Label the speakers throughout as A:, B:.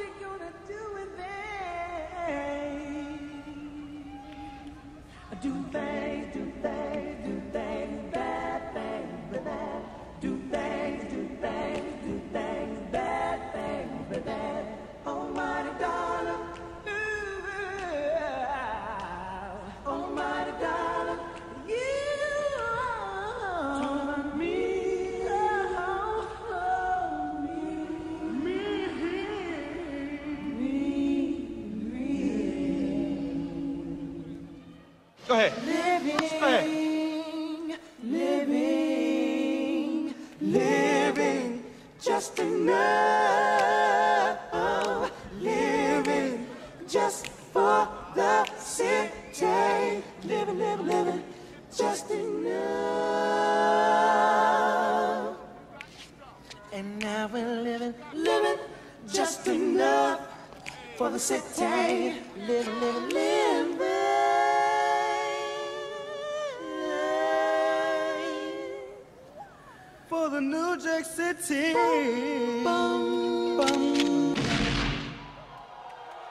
A: what you gonna do with it? Go ahead. Living,
B: Go ahead.
A: living, living, just enough. Living, just for the city. Living, living, living, just enough. And now we're living, living, just enough for the city. Living, living, living.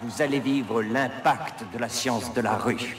C: Vous allez vivre l'impact de la science de la rue.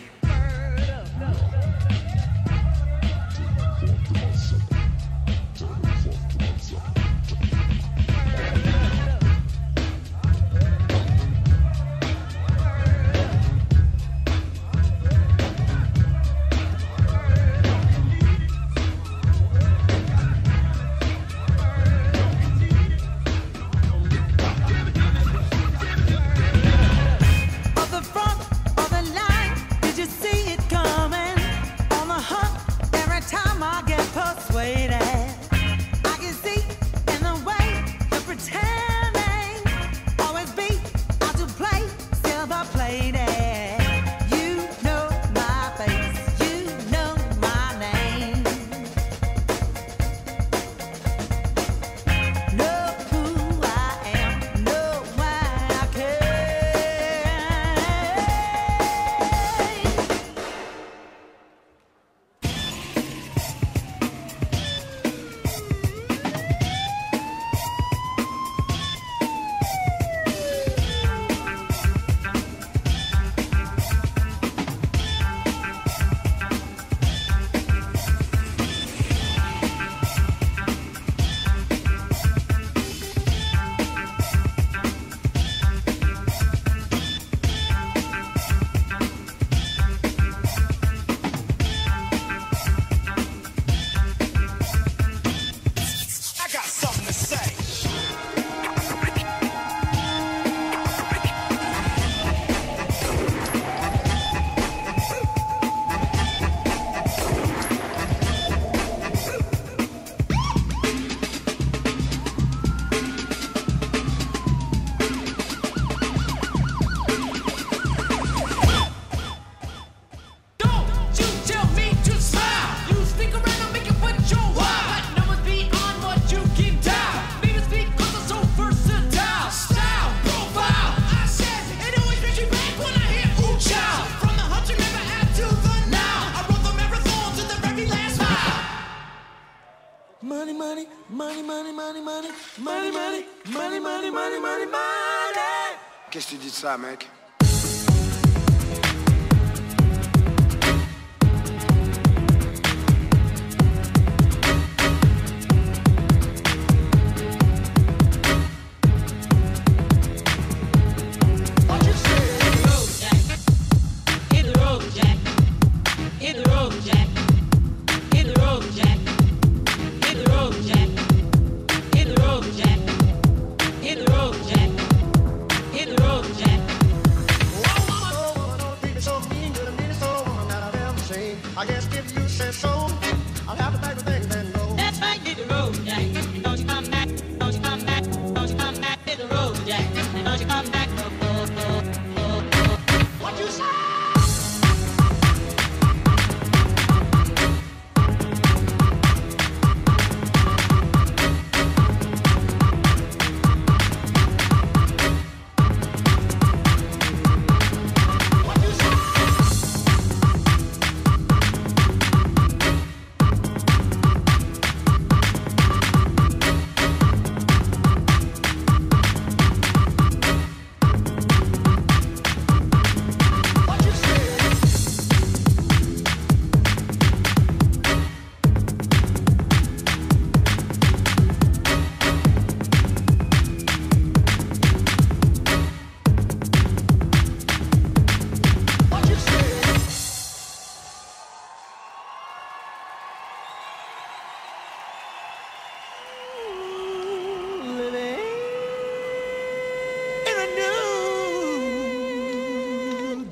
D: Qu'est-ce que tu dis de ça, mec?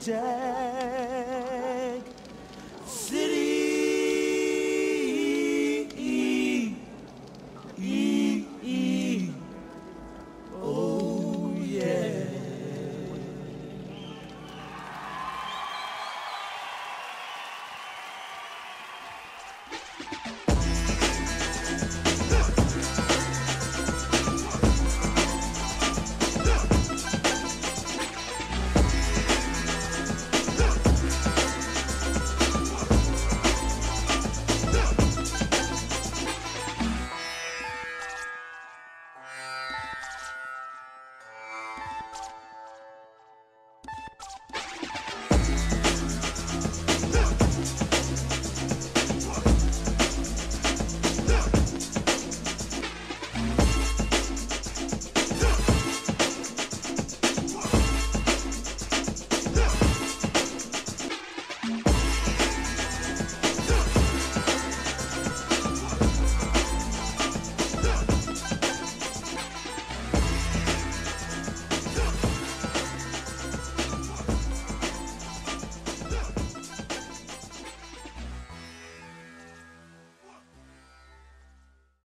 E: dead.